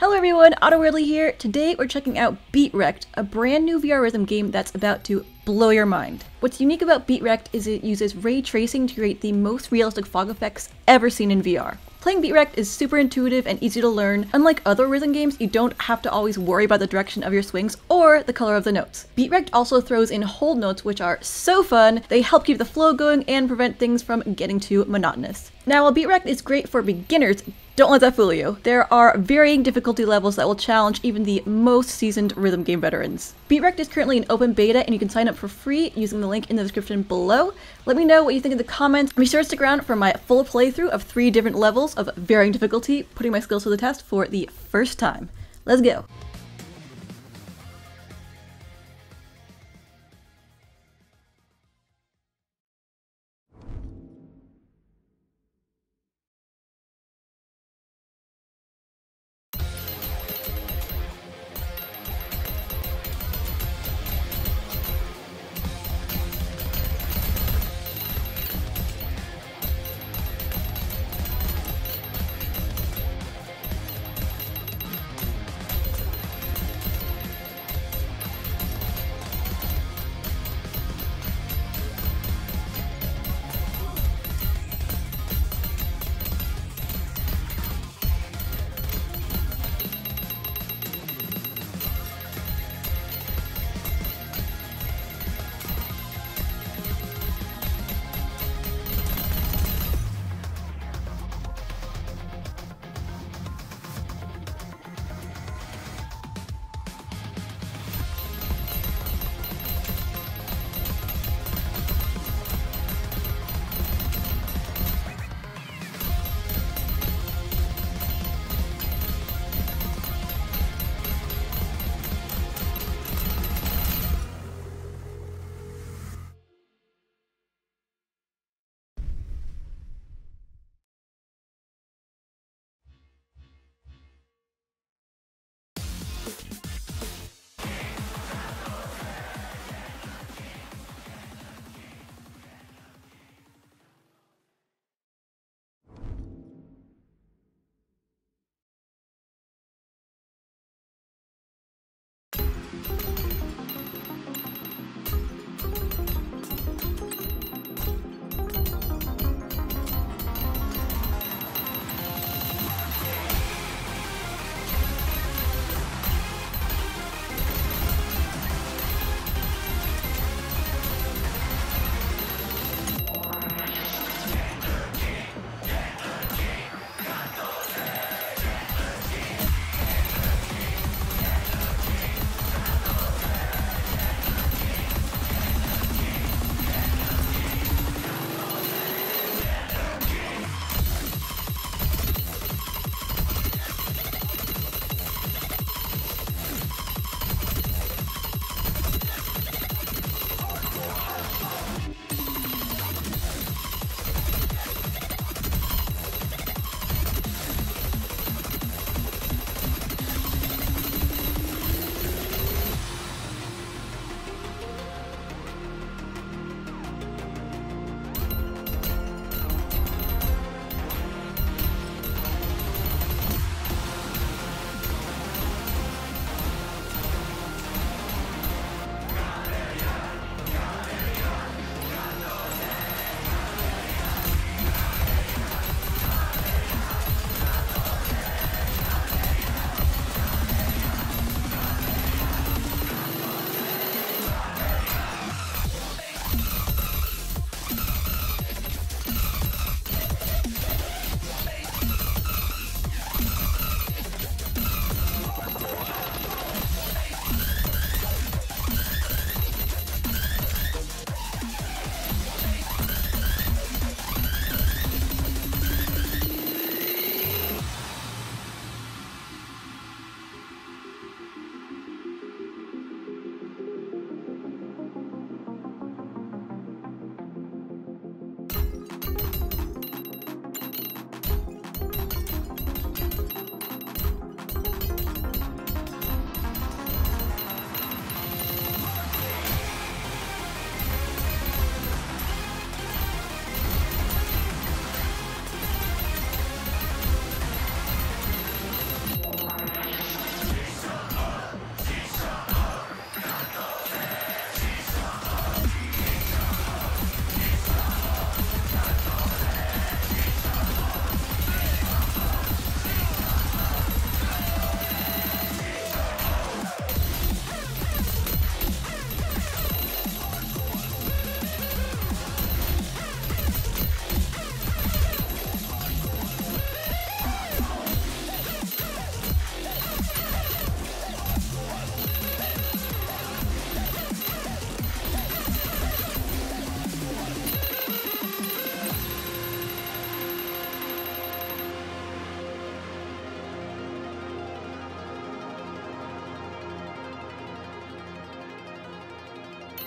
Hello everyone, OtterWorldly here. Today we're checking out Beatrect, a brand new VR rhythm game that's about to blow your mind. What's unique about Beatrect is it uses ray tracing to create the most realistic fog effects ever seen in VR. Playing Beatrect is super intuitive and easy to learn. Unlike other rhythm games, you don't have to always worry about the direction of your swings or the color of the notes. Beatrect also throws in hold notes which are so fun, they help keep the flow going and prevent things from getting too monotonous. Now while Beatrect is great for beginners, don't let that fool you. There are varying difficulty levels that will challenge even the most seasoned rhythm game veterans. Beatrect is currently in open beta and you can sign up for free using the link in the description below. Let me know what you think in the comments. Be sure to stick around for my full playthrough of three different levels of varying difficulty, putting my skills to the test for the first time. Let's go!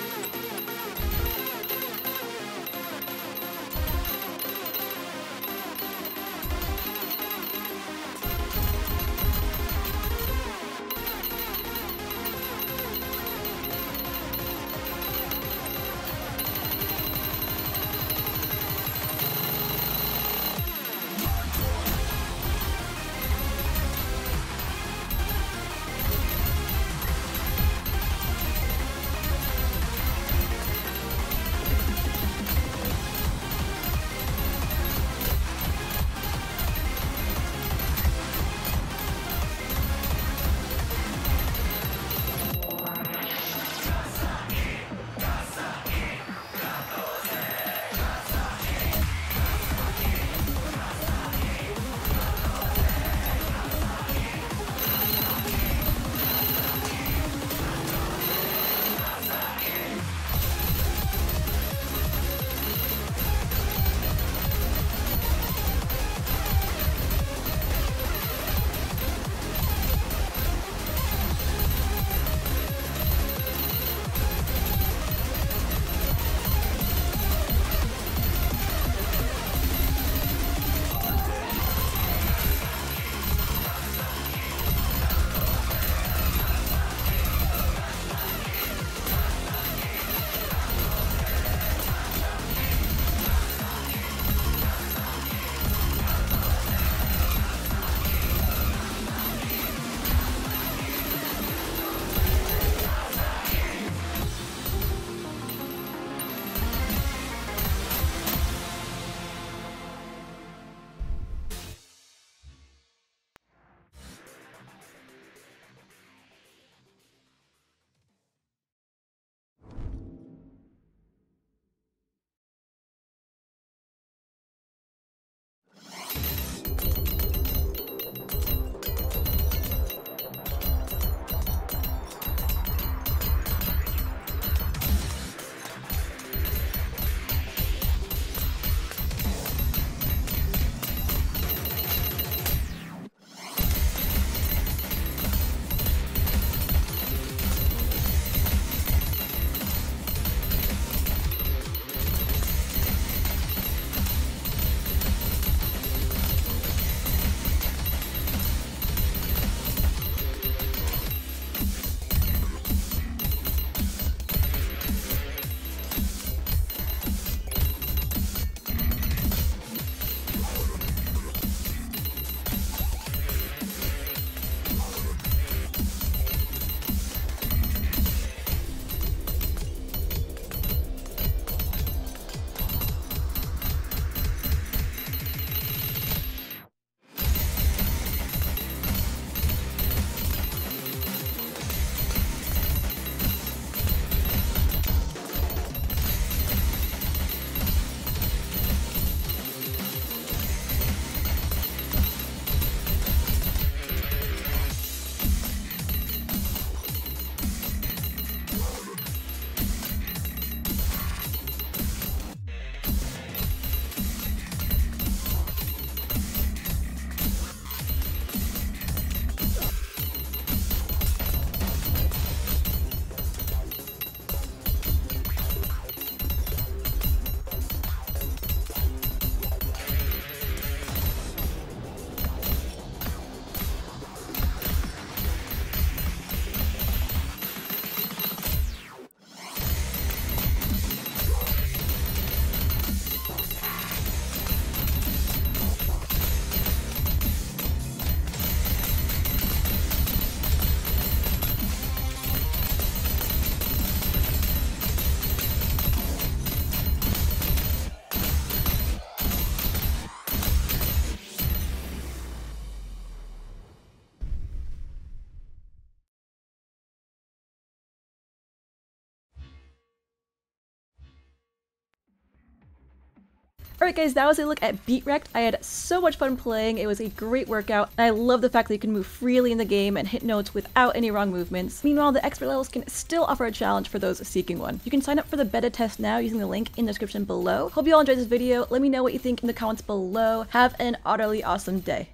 Yeah. Alright guys, that was a look at Beatrect. I had so much fun playing, it was a great workout, and I love the fact that you can move freely in the game and hit notes without any wrong movements. Meanwhile, the expert levels can still offer a challenge for those seeking one. You can sign up for the beta test now using the link in the description below. Hope you all enjoyed this video, let me know what you think in the comments below. Have an utterly awesome day.